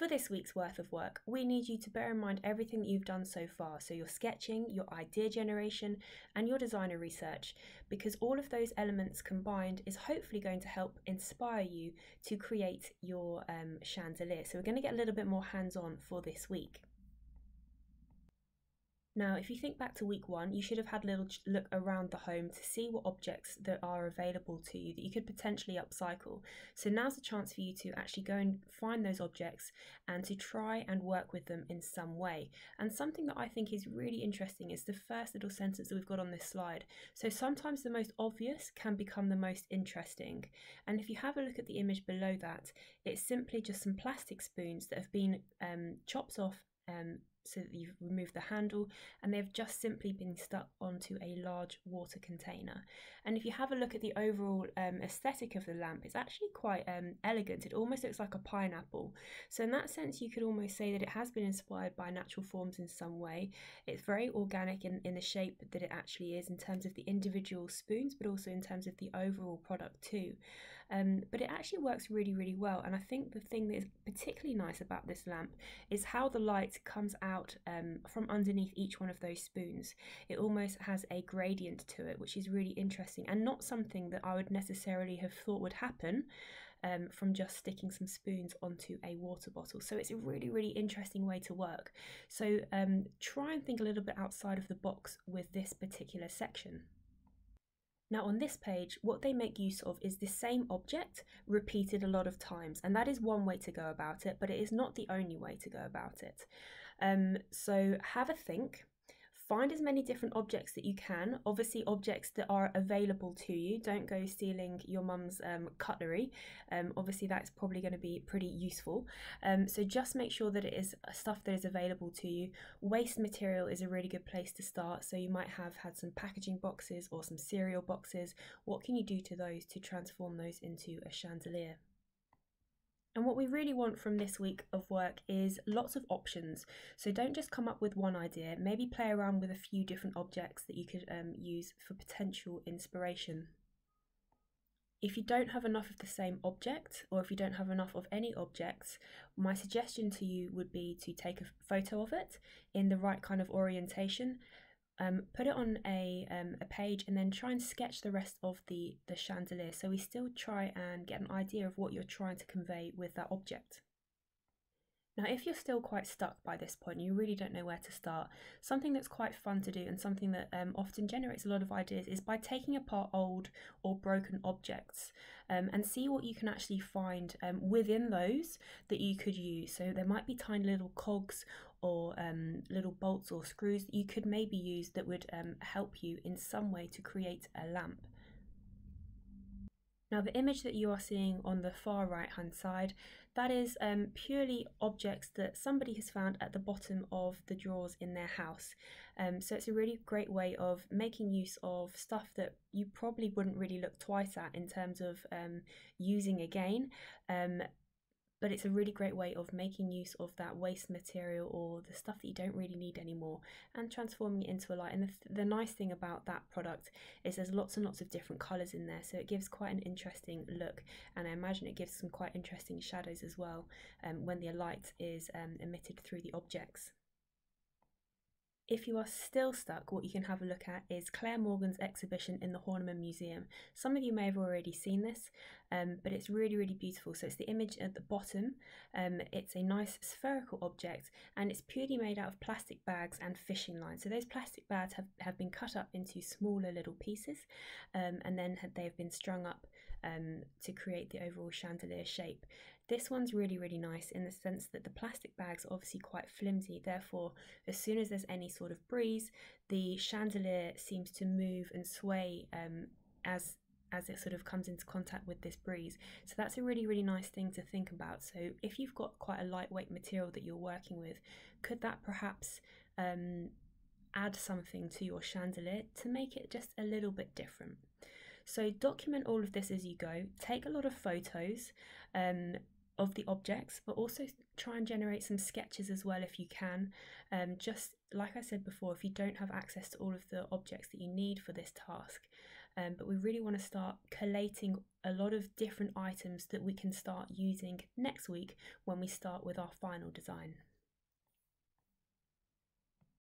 For this week's worth of work, we need you to bear in mind everything that you've done so far. So, your sketching, your idea generation, and your designer research, because all of those elements combined is hopefully going to help inspire you to create your um, chandelier. So, we're going to get a little bit more hands on for this week. Now, if you think back to week one, you should have had a little look around the home to see what objects that are available to you that you could potentially upcycle. So now's the chance for you to actually go and find those objects and to try and work with them in some way. And something that I think is really interesting is the first little sentence that we've got on this slide. So sometimes the most obvious can become the most interesting. And if you have a look at the image below that, it's simply just some plastic spoons that have been um, chopped off um, so that you've removed the handle and they've just simply been stuck onto a large water container. And if you have a look at the overall um, aesthetic of the lamp, it's actually quite um, elegant. It almost looks like a pineapple. So in that sense, you could almost say that it has been inspired by natural forms in some way. It's very organic in, in the shape that it actually is in terms of the individual spoons, but also in terms of the overall product too. Um, but it actually works really, really well. And I think the thing that is particularly nice about this lamp is how the light comes out um, from underneath each one of those spoons. It almost has a gradient to it, which is really interesting and not something that I would necessarily have thought would happen. Um, from just sticking some spoons onto a water bottle. So it's a really, really interesting way to work. So um, try and think a little bit outside of the box with this particular section. Now on this page, what they make use of is the same object repeated a lot of times, and that is one way to go about it, but it is not the only way to go about it. Um, so have a think Find as many different objects that you can. Obviously, objects that are available to you. Don't go stealing your mum's um, cutlery. Um, obviously, that's probably going to be pretty useful. Um, so just make sure that it is stuff that is available to you. Waste material is a really good place to start. So you might have had some packaging boxes or some cereal boxes. What can you do to those to transform those into a chandelier? And what we really want from this week of work is lots of options. So don't just come up with one idea, maybe play around with a few different objects that you could um, use for potential inspiration. If you don't have enough of the same object, or if you don't have enough of any objects, my suggestion to you would be to take a photo of it in the right kind of orientation um, put it on a, um, a page and then try and sketch the rest of the, the chandelier so we still try and get an idea of what you're trying to convey with that object. Now, if you're still quite stuck by this point, you really don't know where to start, something that's quite fun to do and something that um, often generates a lot of ideas is by taking apart old or broken objects um, and see what you can actually find um, within those that you could use. So there might be tiny little cogs or um, little bolts or screws that you could maybe use that would um, help you in some way to create a lamp. Now the image that you are seeing on the far right hand side, that is um, purely objects that somebody has found at the bottom of the drawers in their house. Um, so it's a really great way of making use of stuff that you probably wouldn't really look twice at in terms of um, using again, um, but it's a really great way of making use of that waste material or the stuff that you don't really need anymore and transforming it into a light. And the, th- the nice thing about that product is there's lots and lots of different colours in there, so it gives quite an interesting look. And I imagine it gives some quite interesting shadows as well um, when the light is um, emitted through the objects. If you are still stuck, what you can have a look at is Claire Morgan's exhibition in the Horniman Museum. Some of you may have already seen this, um, but it's really, really beautiful. So it's the image at the bottom. Um, it's a nice spherical object and it's purely made out of plastic bags and fishing lines. So those plastic bags have, have been cut up into smaller little pieces um, and then they have been strung up um, to create the overall chandelier shape. This one's really, really nice in the sense that the plastic bag's are obviously quite flimsy. Therefore, as soon as there's any sort of breeze, the chandelier seems to move and sway um, as as it sort of comes into contact with this breeze. So that's a really, really nice thing to think about. So if you've got quite a lightweight material that you're working with, could that perhaps um, add something to your chandelier to make it just a little bit different? So document all of this as you go. Take a lot of photos. Um, of the objects, but also try and generate some sketches as well if you can. Um, just like I said before, if you don't have access to all of the objects that you need for this task, um, but we really want to start collating a lot of different items that we can start using next week when we start with our final design.